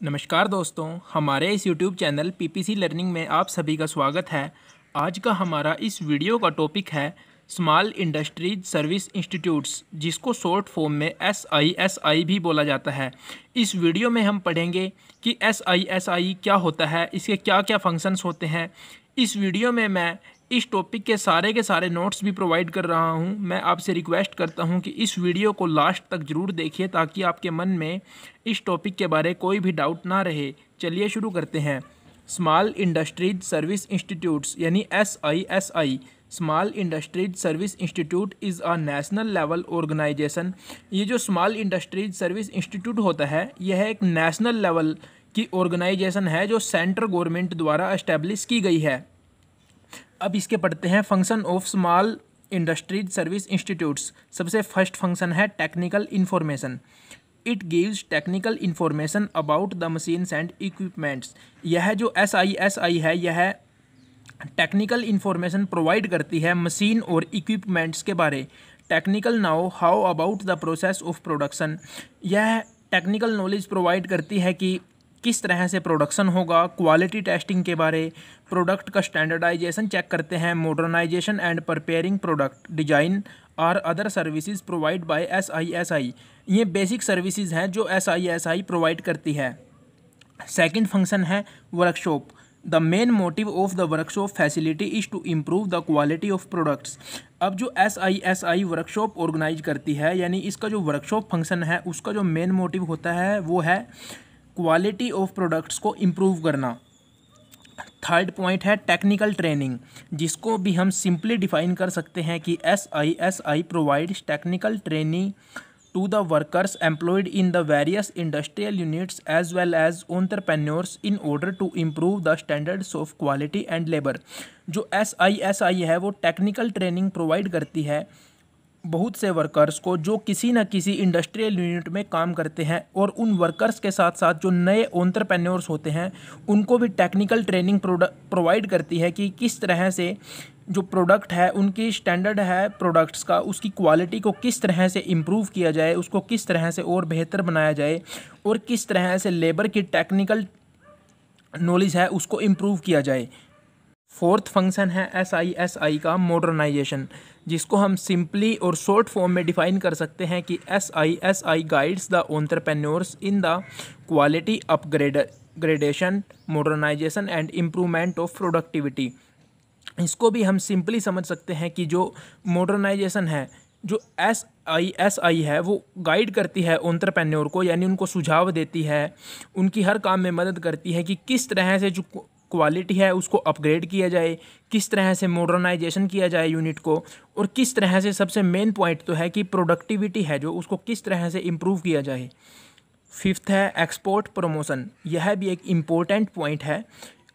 नमस्कार दोस्तों, हमारे इस YouTube चैनल पीपीसी लर्निंग में आप सभी का स्वागत है। आज का हमारा इस वीडियो का टॉपिक है स्मॉल इंडस्ट्रीज़ सर्विस इंस्टीट्यूट्स जिसको शॉर्ट फॉर्म में एस आई एस आई भी बोला जाता है। इस वीडियो में हम पढ़ेंगे कि एस आई एस आई क्या होता है, इसके क्या क्या फ़ंक्शंस होते हैं। इस वीडियो में मैं इस टॉपिक के सारे के सारे नोट्स भी प्रोवाइड कर रहा हूँ। मैं आपसे रिक्वेस्ट करता हूँ कि इस वीडियो को लास्ट तक ज़रूर देखिए ताकि आपके मन में इस टॉपिक के बारे कोई भी डाउट ना रहे। चलिए शुरू करते हैं। स्मॉल इंडस्ट्रीज़ सर्विस इंस्टीट्यूट्स यानी S I S I small industries service institute is a national level organization ये जो स्मॉल इंडस्ट्रीज़ सर्विस इंस्टीट्यूट होता है, यह एक नेशनल लेवल की ऑर्गेनाइजेशन है जो सेंट्रल गवर्नमेंट द्वारा इस्टेब्लिश की गई है। अब इसके पढ़ते हैं function of small industries service institutes सबसे फ़र्स्ट फ़ंक्शन है technical information it gives technical information about the machines and equipments यह जो एस आई एस आई है, यह टेक्निकल इन्फॉर्मेशन प्रोवाइड करती है मशीन और इक्विपमेंट्स के बारे. Technical know how about the process of production यह टेक्निकल नॉलेज प्रोवाइड करती है कि किस तरह से प्रोडक्शन होगा क्वालिटी टेस्टिंग के बारे प्रोडक्ट का स्टैंडर्डाइजेशन चेक करते हैं modernization and preparing product design और other services provide by S I S I ये बेसिक सर्विसेज़ हैं जो S I S I provide करती है। सेकंड फ़ंक्शन है workshop the main motive of the workshop facility is to improve the quality of products अब जो S I S I workshop organize करती है, यानी इसका जो वर्कशॉप फ़ंक्शन है, उसका जो मेन मोटिव होता है, वो है क्वालिटी ऑफ़ प्रोडक्ट्स को इम्प्रूव करना। थर्ड पॉइंट है टेक्निकल ट्रेनिंग जिसको भी हम सिंपली डिफाइन कर सकते हैं कि S I S I provides technical training to the workers employed in the various industrial units as well as entrepreneurs in order to improve the standards of quality and labour जो S I S I है, वो technical training provide करती है। बहुत से workers को जो किसी न किसी इंडस्ट्रियल यूनिट में काम करते हैं और उन वर्कर्स के साथ साथ जो नए ओंटरप्रेन्योर्स होते हैं, उनको भी टेक्निकल ट्रेनिंग प्रोवाइड करती है कि किस तरह से जो प्रोडक्ट है, उनकी स्टैंडर्ड है प्रोडक्ट्स का, उसकी क्वालिटी को किस तरह से इम्प्रूव किया जाए, उसको किस तरह से और बेहतर बनाया जाए और किस तरह से लेबर की टेक्निकल नॉलेज है, उसको इम्प्रूव किया जाए। फोर्थ फ़ंक्शन है एस आई एस आई का मॉडर्नाइजेशन जिसको हम सिंपली और शॉर्ट फॉर्म में डिफाइन कर सकते हैं कि S I S I guides the entrepreneurs in the quality upgrade gradation modernization and improvement of productivity इसको भी हम सिंपली समझ सकते हैं कि जो मॉडर्नाइजेशन है, जो एस आई एस आई है, वो गाइड करती है ऑन्टरप्रेन्योर को, यानी उनको सुझाव देती है, उनकी हर काम में मदद करती है कि किस तरह से जो क्वालिटी है, उसको अपग्रेड किया जाए, किस तरह से मॉडर्नाइजेशन किया जाए यूनिट को, और किस तरह से सबसे मेन पॉइंट तो है कि प्रोडक्टिविटी है जो, उसको किस तरह से इम्प्रूव किया जाए। फिफ्थ है एक्सपोर्ट प्रमोशन यह भी एक इम्पोर्टेंट पॉइंट है।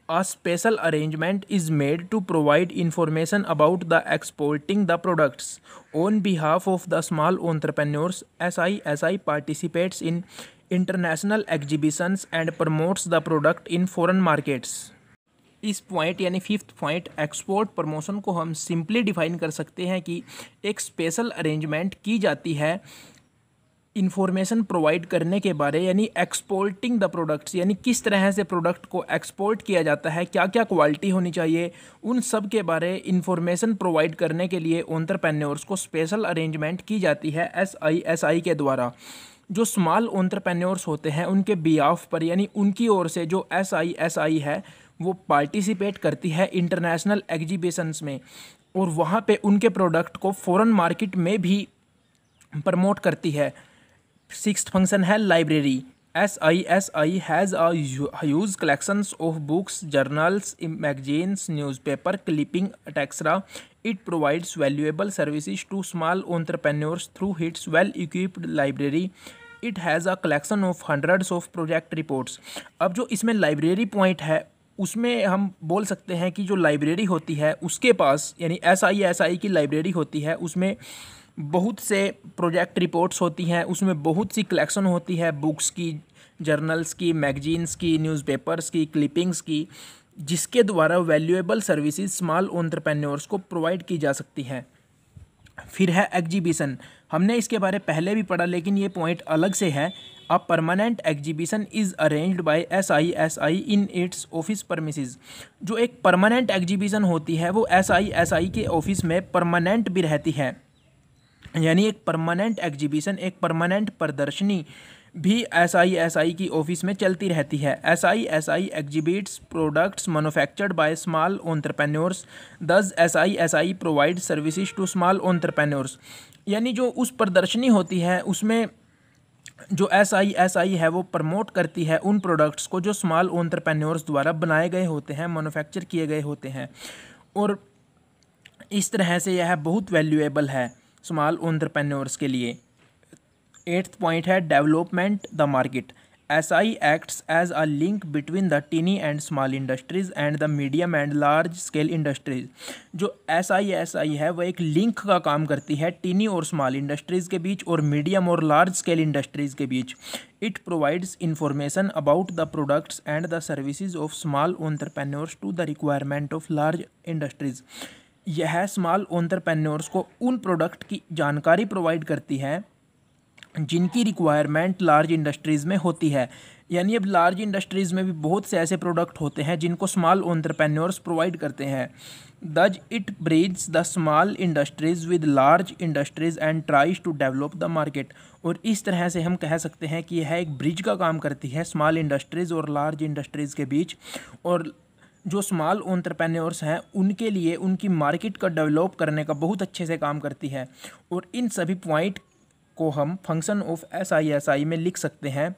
A special arrangement is made to provide information about the exporting the products on behalf of the small entrepreneurs S I S I participates in international exhibitions and promotes the product in foreign markets इस point यानी fifth point export promotion को हम simply define कर सकते हैं कि एक special arrangement की जाती है इन्फॉर्मेशन प्रोवाइड करने के बारे, यानी एक्सपोर्टिंग द प्रोडक्ट्स, यानी किस तरह से प्रोडक्ट को एक्सपोर्ट किया जाता है क्या क्या क्वालिटी होनी चाहिए, उन सब के बारे इन्फॉर्मेशन प्रोवाइड करने के लिए ऑन्टरप्रेन्योर्स को स्पेशल अरेंजमेंट की जाती है एस आई एस आई के द्वारा। जो स्मॉल ऑन्टरप्रेन्योर्स होते हैं, उनके बियाफ पर, यानी उनकी ओर से जो एस आई एस आई है वो पार्टिसिपेट करती है इंटरनेशनल एग्जीबिशंस में और वहाँ पे उनके प्रोडक्ट को फॉरेन मार्केट में भी प्रमोट करती है। सिक्स फ़ंक्शन है library S I S I has a huge collections of books journals magazines newspaper clipping etcetera it provides valuable services to small entrepreneurs through its well equipped library it has a collection of hundreds of project reports अब जो इसमें library point है उसमें हम बोल सकते हैं कि जो लाइब्रेरी होती है, उसके पास, यानी एस आई एस आई की लाइब्रेरी होती है, उसमें बहुत से प्रोजेक्ट रिपोर्ट्स होती हैं, उसमें बहुत सी कलेक्शन होती है, बुक्स की, जर्नल्स की, मैगजीन्स की, न्यूज़पेपर्स की, क्लिपिंग्स की, जिसके द्वारा वैल्यूएबल सर्विसेज़ स्मॉल ऑन्टरप्रेन्योर्स को प्रोवाइड की जा सकती हैं। फिर है एग्जीबिशन। हमने इसके बारे पहले भी पढ़ा, लेकिन ये पॉइंट अलग से है। A permanent exhibition is arranged by S I S I in its office premises जो एक परमानेंट एग्जीबिशन होती है, वो एस आई एस आई के ऑफ़िस में परमानेंट भी रहती है। यानी एक परमानेंट एग्जीबिशन एक परमानेंट प्रदर्शनी। भी एस आई एस आई की ऑफ़िस में चलती रहती है। S I S I exhibits products manufactured by small entrepreneurs thus S I S I provide services to small entrepreneurs यानी जो उस प्रदर्शनी होती है, उसमें जो एस आई एस आई है, वो प्रमोट करती है उन प्रोडक्ट्स को जो स्मॉल ऑन्टरप्रेन्योर्स द्वारा बनाए गए होते हैं मैनुफैक्चर किए गए होते हैं। और इस तरह से यह बहुत वैल्यूएबल है स्मॉल ऑन्टरप्रेन्योर्स के लिए। एट्थ पॉइंट है development the market S I acts as a link between the tiny and small industries and the medium and large scale industries जो एस आई एस आई है वह एक link का काम करती है टीनी और स्मॉल इंडस्ट्रीज़ के बीच और मीडियम और लार्ज स्केल इंडस्ट्रीज़ के बीच. It provides information about the products and the services of small entrepreneurs to the requirement of large industries यह स्मॉल ऑन्टरप्रेन्योर्स को उन प्रोडक्ट की जानकारी प्रोवाइड करती है जिनकी रिक्वायरमेंट लार्ज इंडस्ट्रीज़ में होती है। यानी अब लार्ज इंडस्ट्रीज़ में भी बहुत से ऐसे प्रोडक्ट होते हैं जिनको स्मॉल ऑन्टरप्रेन्योर्स प्रोवाइड करते हैं। Thus it bridge the small industries with large industries and tries to develop the market और इस तरह से हम कह सकते हैं कि यह एक ब्रिज का काम करती है स्मॉल इंडस्ट्रीज़ और लार्ज इंडस्ट्रीज़ के बीच। और जो स्मॉल ऑन्टरप्रेन्योर्स हैं, उनके लिए, उनकी मार्केट का डेवलप करने का बहुत अच्छे से काम करती है। और इन सभी पॉइंट को हम function of S I S I में लिख सकते हैं।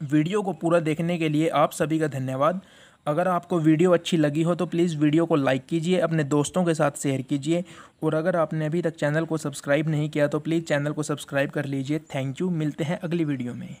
वीडियो को पूरा देखने के लिए आप सभी का धन्यवाद। अगर आपको वीडियो अच्छी लगी हो तो प्लीज़ वीडियो को लाइक कीजिए, अपने दोस्तों के साथ शेयर कीजिए। और अगर आपने अभी तक चैनल को सब्सक्राइब नहीं किया तो प्लीज़ चैनल को सब्सक्राइब कर लीजिए। थैंक यू मिलते हैं अगली वीडियो में।